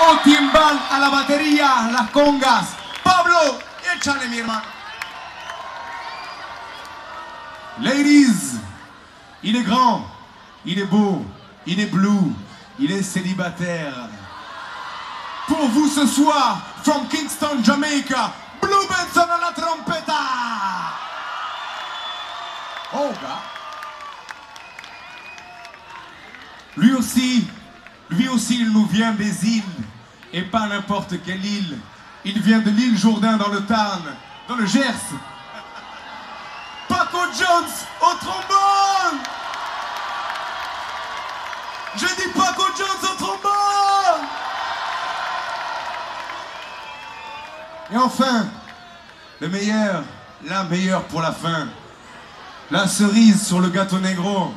Au timbal, a la batería, las congas. Pablo, échale mi hermano. Ladies, il est grand, il est beau, il est blue, il est célibataire. Pour vous ce soir, from Kingston, Jamaica, Blue Benson à la trompeta. Oh, gars. Lui aussi, lui aussi, il nous vient des îles, et pas n'importe quelle île. Il vient de l'île Jourdain dans le Tarn, dans le Gers. Paco Jones au trombone Je dis Paco Jones au trombone Et enfin, le meilleur, la meilleure pour la fin, la cerise sur le gâteau négro.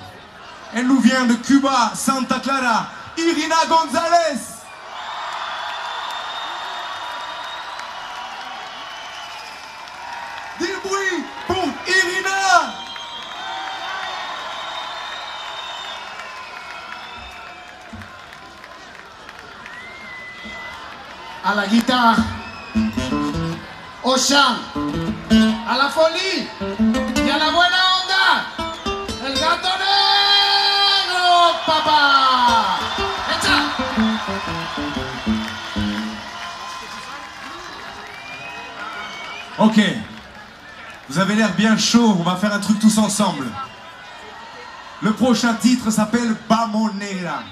Elle nous vient de Cuba, Santa Clara, Irina González. Du bruit pour Irina. à la guitare, au chant, à la folie Ok. Vous avez l'air bien chaud, on va faire un truc tous ensemble. Le prochain titre s'appelle Bamonera.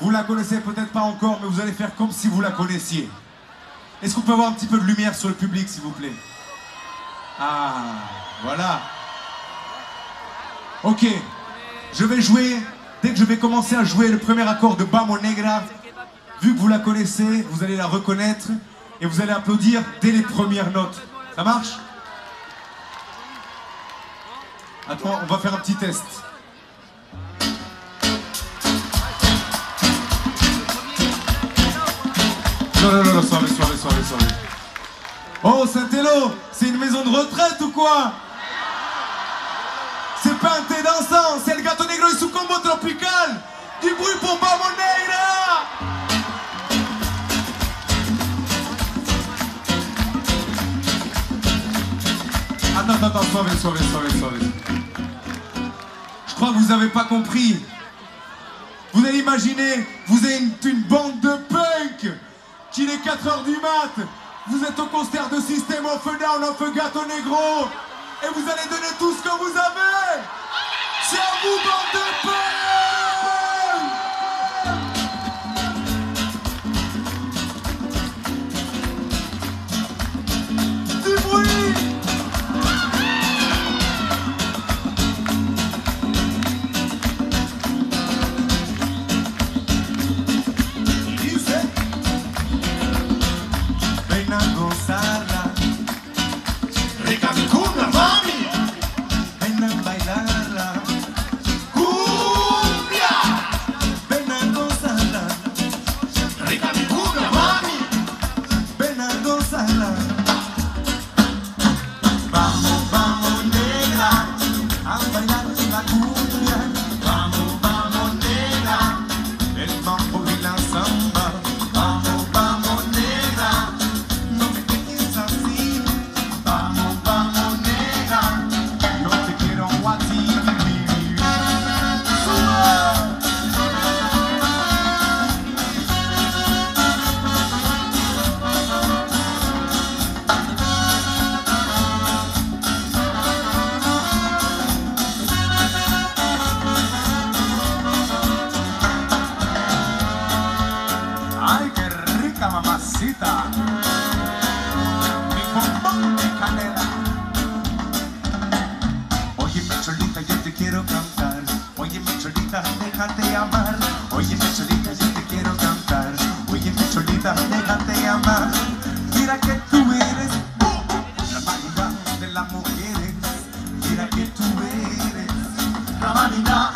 Vous la connaissez peut-être pas encore, mais vous allez faire comme si vous la connaissiez. Est-ce qu'on peut avoir un petit peu de lumière sur le public, s'il vous plaît? Ah, voilà. Ok. Je vais jouer, dès que je vais commencer à jouer le premier accord de Bamonera, vu que vous la connaissez, vous allez la reconnaître et vous allez applaudir dès les premières notes. Ça marche Attends, on va faire un petit test. Oh, Saint-Élo, c'est une maison de retraite ou quoi? C'est pas un thé dansant, c'est le gâteau negro et sous combo tropical. Du bruit pour Bamoneira Attends, attends. Je crois que vous n'avez pas compris. Vous allez imaginer, vous avez une, bande de punk qu'il est 4h du mat. Vous êtes au concert de System of a Down of a Gâteau Negro. Et vous allez donner tout ce que vous avez. C'est à vous, bande de punk Oye, mi cholita, yo te quiero cantar. Oye, mi cholita, déjate amar. Oye, mi cholita, yo te quiero cantar. Oye, mi cholita, déjate amar. Mira que tú eres la vanidad de las mujeres. Mira que tú eres la vanidad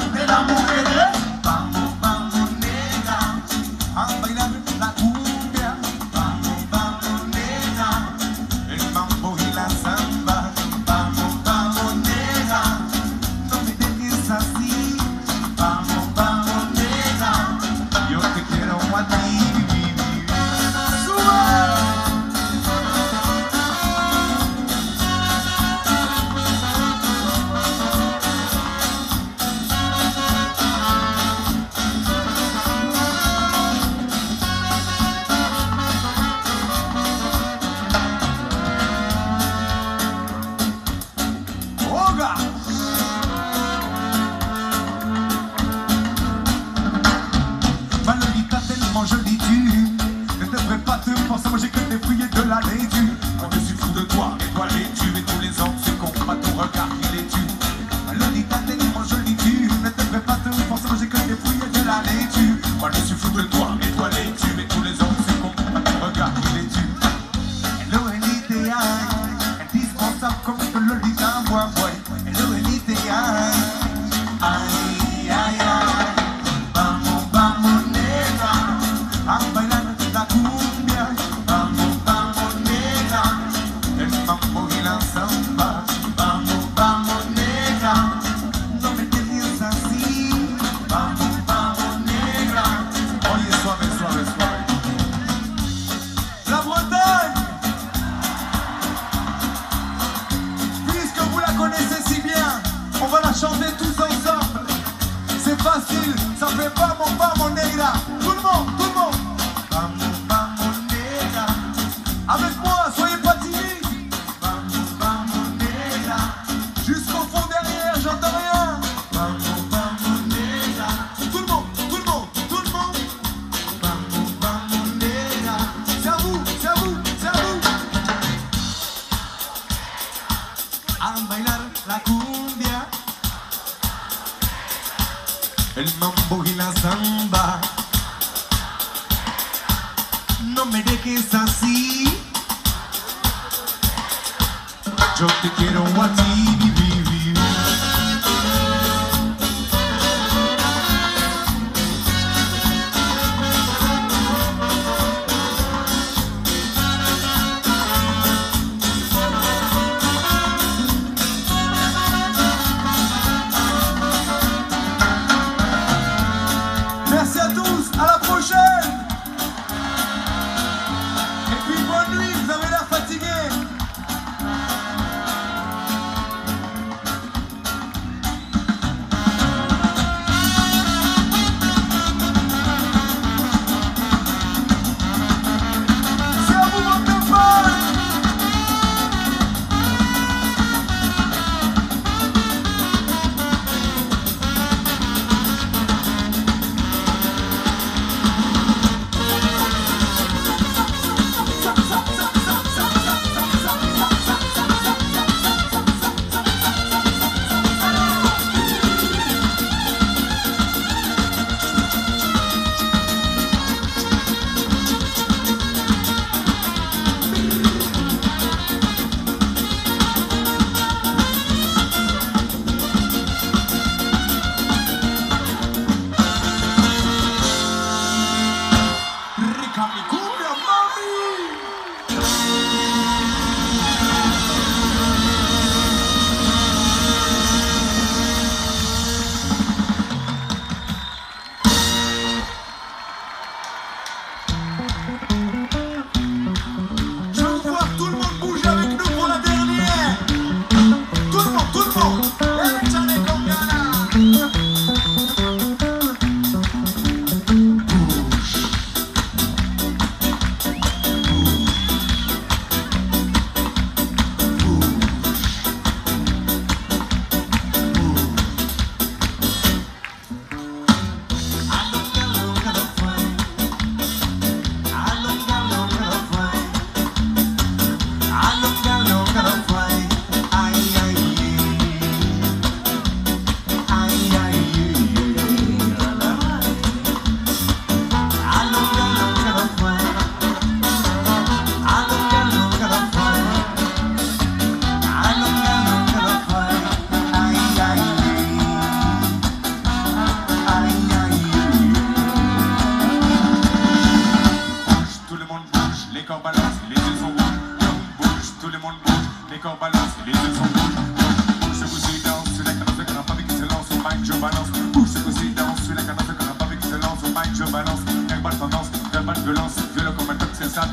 But. mambo y la samba. No me dejes así. Yo te quiero a ti.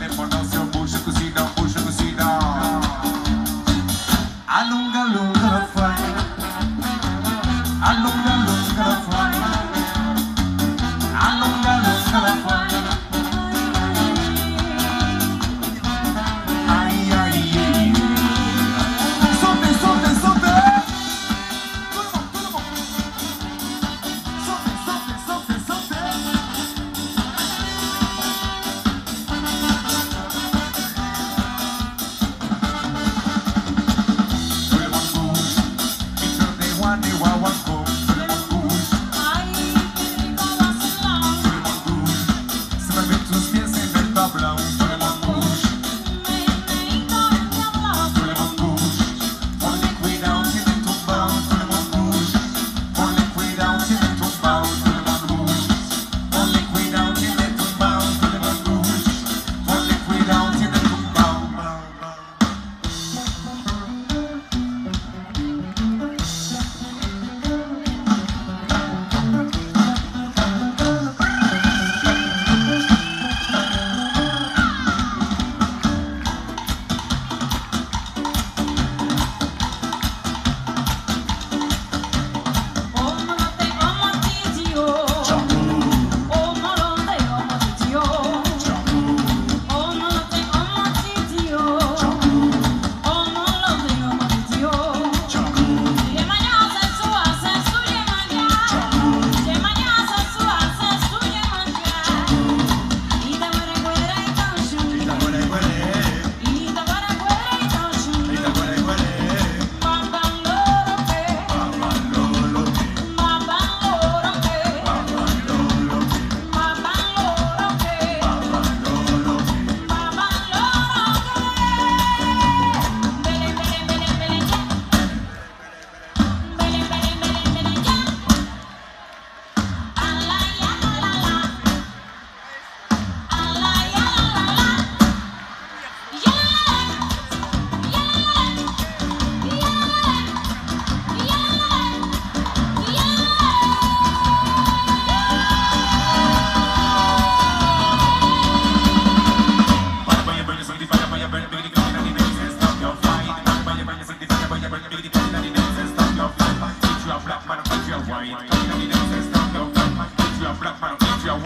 tiempo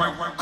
work.